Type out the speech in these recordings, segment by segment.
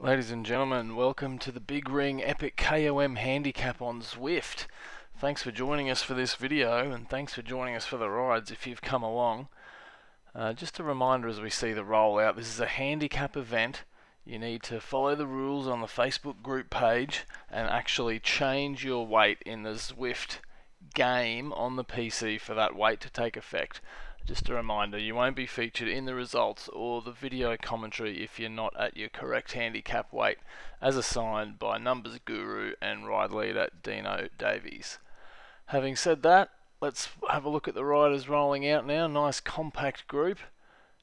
Ladies and gentlemen, welcome to the Big Ring Epic KOM Handicap on Zwift. Thanks for joining us for this video and thanks for joining us for the rides if you've come along. Uh, just a reminder as we see the rollout, this is a handicap event. You need to follow the rules on the Facebook group page and actually change your weight in the Zwift game on the PC for that weight to take effect. Just a reminder, you won't be featured in the results or the video commentary if you're not at your correct handicap weight as assigned by Numbers Guru and ride leader Dino Davies. Having said that, let's have a look at the riders rolling out now. Nice compact group,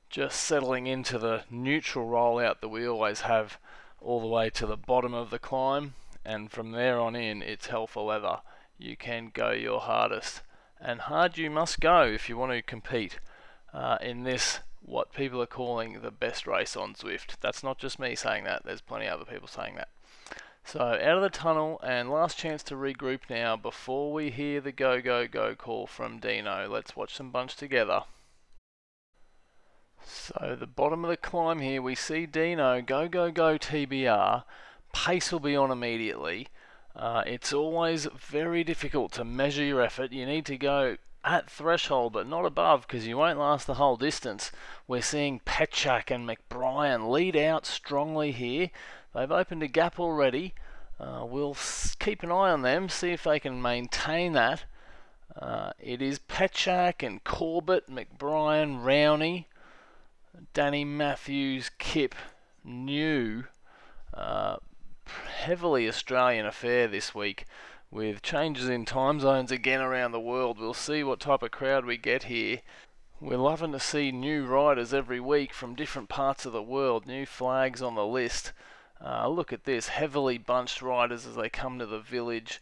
just settling into the neutral rollout that we always have all the way to the bottom of the climb and from there on in it's hell for leather. You can go your hardest and hard you must go if you want to compete uh, in this what people are calling the best race on Zwift. That's not just me saying that, there's plenty of other people saying that. So out of the tunnel and last chance to regroup now before we hear the go go go call from Dino. Let's watch them bunch together. So the bottom of the climb here we see Dino go go go TBR. Pace will be on immediately. Uh, it's always very difficult to measure your effort. You need to go at threshold, but not above, because you won't last the whole distance. We're seeing Petchak and McBrien lead out strongly here. They've opened a gap already. Uh, we'll keep an eye on them, see if they can maintain that. Uh, it is Petchak and Corbett, McBrien, Rowney, Danny Matthews, Kip, New. Uh, heavily Australian affair this week with changes in time zones again around the world. We'll see what type of crowd we get here. We're loving to see new riders every week from different parts of the world, new flags on the list. Uh, look at this, heavily bunched riders as they come to the village.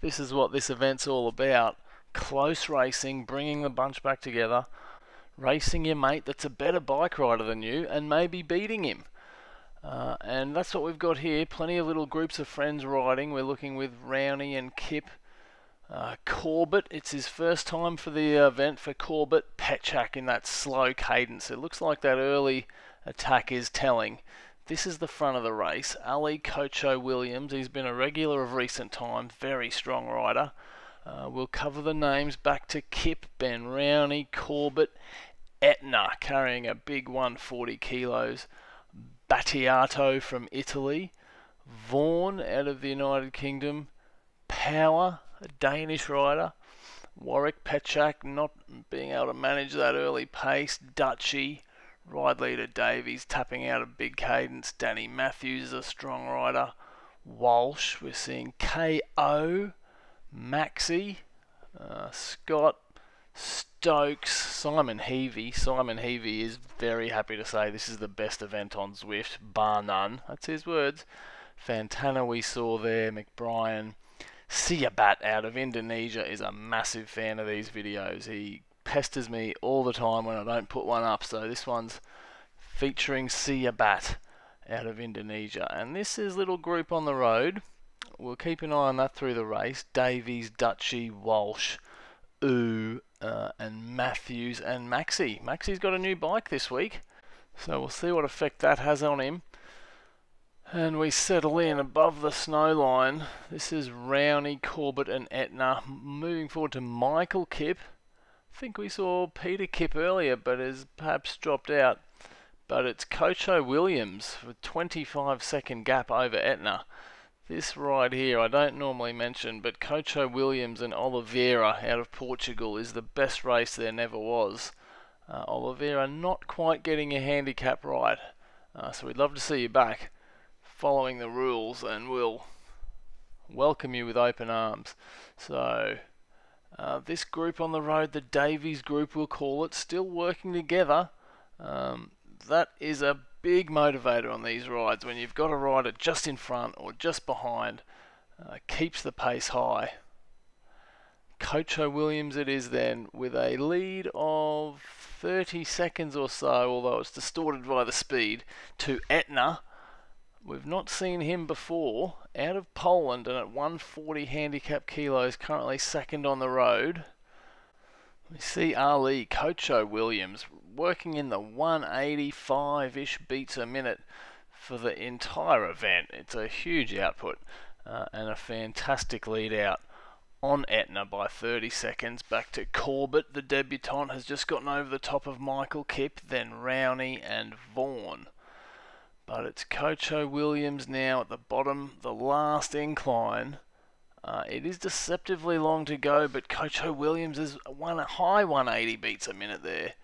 This is what this event's all about. Close racing, bringing the bunch back together, racing your mate that's a better bike rider than you, and maybe beating him. Uh, and that's what we've got here. Plenty of little groups of friends riding. We're looking with Rowney and Kip. Uh, Corbett, it's his first time for the event for Corbett. Petchak in that slow cadence. It looks like that early attack is telling. This is the front of the race. Ali Cocho Williams, he's been a regular of recent times, very strong rider. Uh, we'll cover the names back to Kip, Ben Rowney, Corbett, Etna carrying a big 140 kilos. Battiato from Italy, Vaughan out of the United Kingdom, Power, a Danish rider, Warwick Petchak not being able to manage that early pace, Dutchy, ride leader Davies tapping out a big cadence, Danny Matthews is a strong rider, Walsh, we're seeing KO, Maxi, uh, Scott, Stokes, Simon Heavey. Simon Heavey is very happy to say this is the best event on Zwift, bar none. That's his words. Fantana we saw there, McBrien. Siabat out of Indonesia is a massive fan of these videos. He pesters me all the time when I don't put one up, so this one's featuring Siabat out of Indonesia. And this is little group on the road. We'll keep an eye on that through the race. Davies, Dutchy, Walsh, Ooh, uh, and Matthews and Maxi. Maxi's got a new bike this week, so we'll see what effect that has on him. And we settle in above the snow line. This is Rowney, Corbett, and Etna. Moving forward to Michael Kip. I think we saw Peter Kip earlier, but has perhaps dropped out. But it's Cocho Williams with 25 second gap over Etna. This ride here, I don't normally mention, but Cocho Williams and Oliveira out of Portugal is the best race there never was. Uh, Oliveira not quite getting a handicap right, uh, so we'd love to see you back following the rules and we'll welcome you with open arms. So, uh, this group on the road, the Davies group we'll call it, still working together. Um, that is a big motivator on these rides when you've got a rider just in front or just behind. Uh, keeps the pace high. Cocho Williams it is then with a lead of 30 seconds or so, although it's distorted by the speed, to Etna. We've not seen him before, out of Poland and at 140 handicap kilos, currently second on the road. We see Ali Cocho Williams working in the 185-ish beats a minute. for the entire event. It's a huge output uh, and a fantastic lead out on Etna by 30 seconds. Back to Corbett, the debutant, has just gotten over the top of Michael Kipp, then Rowney and Vaughan. But it's Cocho Williams now at the bottom, the last incline. Uh, it is deceptively long to go, but Cocho Williams is one high 180 beats a minute there.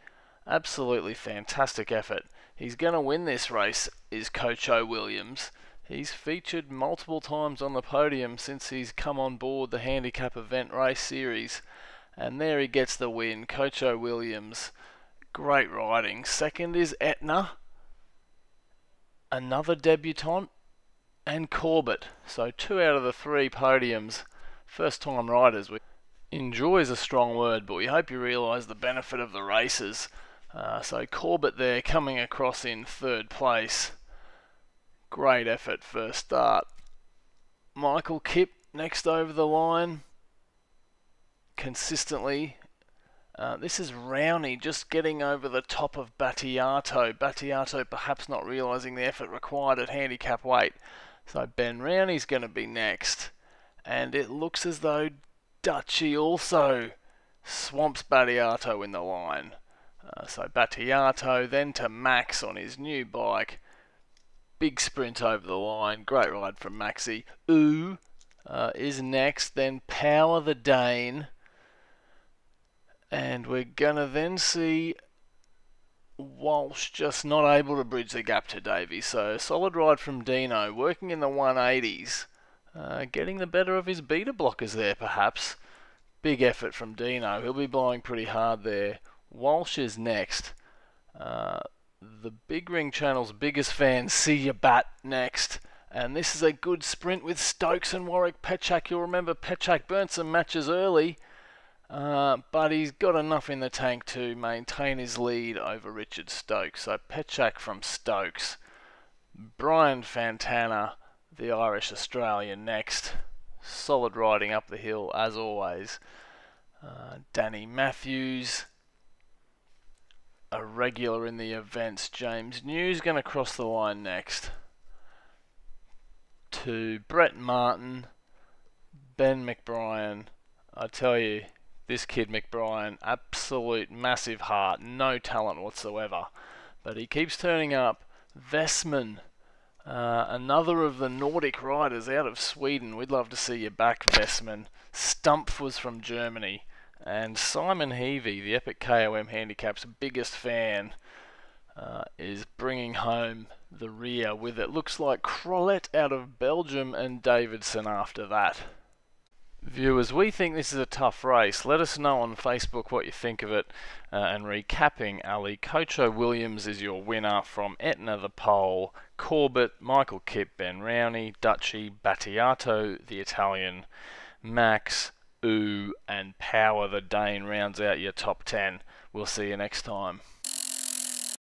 Absolutely fantastic effort. He's going to win this race, is Cocho Williams. He's featured multiple times on the podium since he's come on board the Handicap Event Race Series. And there he gets the win. Cocho Williams. Great riding. Second is Etna. Another debutant. And Corbett. So two out of the three podiums. First time riders. Enjoy is a strong word, but we hope you realise the benefit of the races. Uh, so Corbett there coming across in third place. Great effort first start. Michael Kipp next over the line. Consistently. Uh, this is Rowney just getting over the top of Battiato. Battiato perhaps not realising the effort required at handicap weight. So Ben Rowney's going to be next. And it looks as though Dutchy also swamps Battiato in the line. Uh, so Battiato then to Max on his new bike. Big sprint over the line. Great ride from Maxi. Ooh uh, is next. Then Power the Dane. And we're going to then see Walsh just not able to bridge the gap to Davey. So solid ride from Dino. Working in the 180s. Uh, getting the better of his beta blockers there perhaps. Big effort from Dino. He'll be blowing pretty hard there. Walsh is next. Uh, the Big Ring Channel's biggest fan, Siabat next. And this is a good sprint with Stokes and Warwick Petchak. You'll remember Petchak burnt some matches early, uh, but he's got enough in the tank to maintain his lead over Richard Stokes. So Petchak from Stokes. Brian Fantana, the Irish Australian, next. Solid riding up the hill as always. Uh, Danny Matthews a regular in the events. James News going to cross the line next. To Brett Martin, Ben McBrien. I tell you, this kid McBrien, absolute massive heart, no talent whatsoever. But he keeps turning up. Vesman, uh, another of the Nordic riders out of Sweden. We'd love to see you back, Vesman. Stumpf was from Germany. And Simon Heavey, the Epic KOM Handicap's biggest fan, uh, is bringing home the rear with it. Looks like Crollet out of Belgium and Davidson after that. Viewers, we think this is a tough race. Let us know on Facebook what you think of it. Uh, and recapping, Ali, Cocho Williams is your winner from Etna the pole, Corbett, Michael Kipp, Ben Rowney, Dutchy, Battiato the Italian, Max, Ooh, and Power the Dane rounds out your top 10. We'll see you next time.